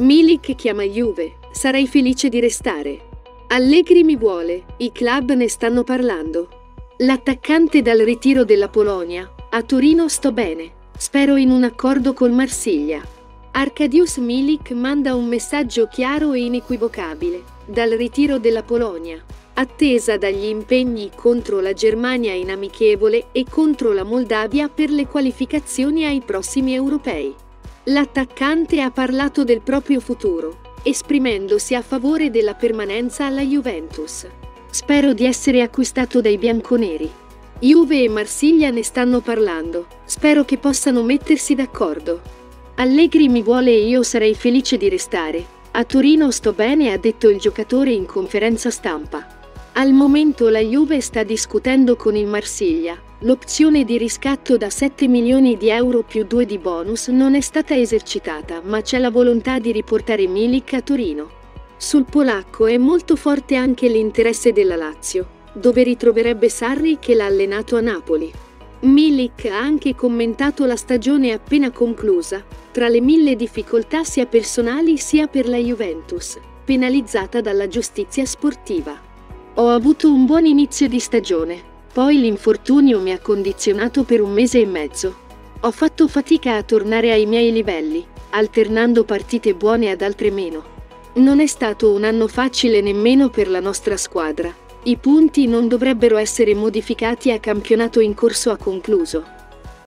Milik chiama Juve, sarei felice di restare. Allegri mi vuole, i club ne stanno parlando. L'attaccante dal ritiro della Polonia, a Torino sto bene, spero in un accordo col Marsiglia. Arkadiusz Milik manda un messaggio chiaro e inequivocabile, dal ritiro della Polonia, attesa dagli impegni contro la Germania in amichevole e contro la Moldavia per le qualificazioni ai prossimi europei. L'attaccante ha parlato del proprio futuro, esprimendosi a favore della permanenza alla Juventus. Spero di essere acquistato dai bianconeri. Juve e Marsiglia ne stanno parlando, spero che possano mettersi d'accordo. Allegri mi vuole e io sarei felice di restare. A Torino sto bene, ha detto il giocatore in conferenza stampa. Al momento la Juve sta discutendo con il Marsiglia. L'opzione di riscatto da 7 milioni di euro più 2 di bonus non è stata esercitata, ma c'è la volontà di riportare Milik a Torino. Sul polacco è molto forte anche l'interesse della Lazio, dove ritroverebbe Sarri che l'ha allenato a Napoli. Milik ha anche commentato la stagione appena conclusa, tra le mille difficoltà sia personali sia per la Juventus, penalizzata dalla giustizia sportiva. Ho avuto un buon inizio di stagione, poi l'infortunio mi ha condizionato per un mese e mezzo. Ho fatto fatica a tornare ai miei livelli, alternando partite buone ad altre meno. Non è stato un anno facile nemmeno per la nostra squadra. I punti non dovrebbero essere modificati a campionato in corso a concluso.